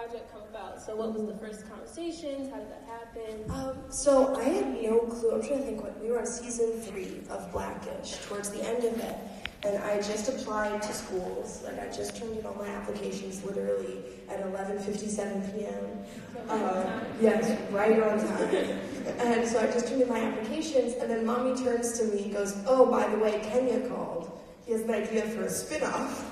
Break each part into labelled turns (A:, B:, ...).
A: project come about? So, what was the first conversations? How did that happen?
B: Um, so I had no clue. I'm trying to think what we were on season three of Blackish, towards the end of it, and I just applied to schools. Like I just turned in all my applications literally at 11:57 p.m. Uh, yes, right on time. And so I just turned in my applications, and then mommy turns to me and goes, "Oh, by the way, Kenya called. He has an idea for a spin-off."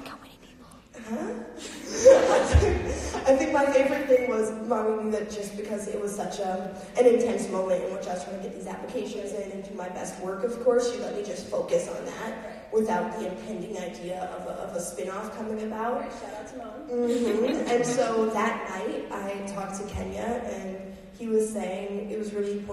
B: I think my favorite thing was mommy knew that just because it was such a, an intense moment in which I was trying to get these applications in and do my best work, of course, she let me just focus on that without the impending idea of a, of a spin-off coming about.
A: Right, shout out to mom.
B: hmm And so that night, I talked to Kenya, and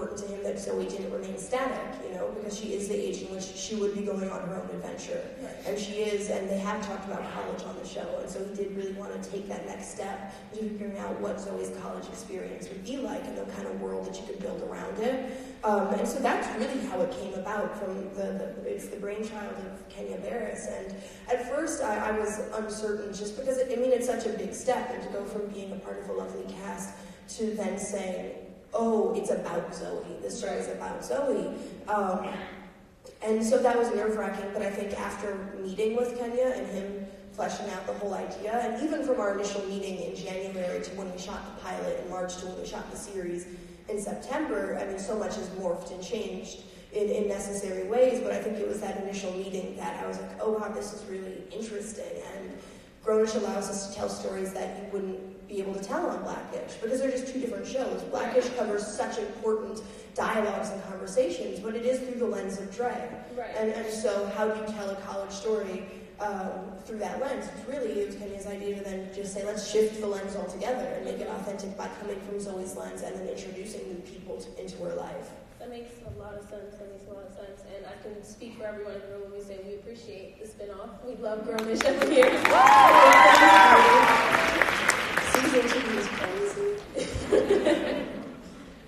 B: important to him that Zoe didn't remain static, you know, because she is the age in which she would be going on her own adventure. And she is, and they have talked about college on the show, and so he did really want to take that next step into figuring out what Zoe's college experience would be like and the kind of world that you could build around it. Um, and so that's really how it came about from the, the it's the brainchild of Kenya Barris. And at first I, I was uncertain just because, it, I mean, it's such a big step, and to go from being a part of a lovely cast to then saying, oh, it's about Zoe. This story is about Zoe. Um, and so that was nerve wracking, but I think after meeting with Kenya and him fleshing out the whole idea, and even from our initial meeting in January to when we shot the pilot in March to when we shot the series in September, I mean, so much has morphed and changed in, in necessary ways, but I think it was that initial meeting that I was like, oh wow, this is really interesting. Grownish allows us to tell stories that you wouldn't be able to tell on Blackish because they're just two different shows. Blackish covers such important dialogues and conversations, but it is through the lens of Dre.
A: Right.
B: And, and so, how do you tell a college story um, through that lens? It's really it was Kenya's idea to then just say, let's shift the lens altogether and make it authentic by coming from Zoe's lens and then introducing new people to, into her life.
A: That makes a lot of sense. That makes a lot of sense. And I can speak for everyone in the room when we say we appreciate the spinoff. We love Grownish over here.
B: Season two is crazy.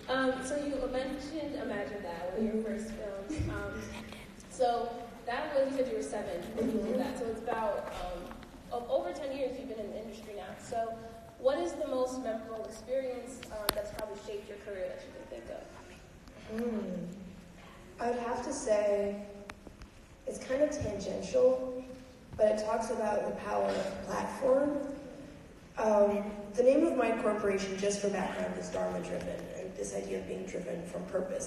A: um, so you mentioned Imagine That, one of your first films. Um, so that was, you said you were 7 when you did that. So it's about um, over 10 years you've been in the industry now. So what is the most memorable experience um, that's probably shaped your career that you can think of?
B: Hmm. I would have to say it's kind of tangential, but it talks about the power of platform. Um, the name of my corporation, just for background, is Dharma Driven, and this idea of being driven from purpose.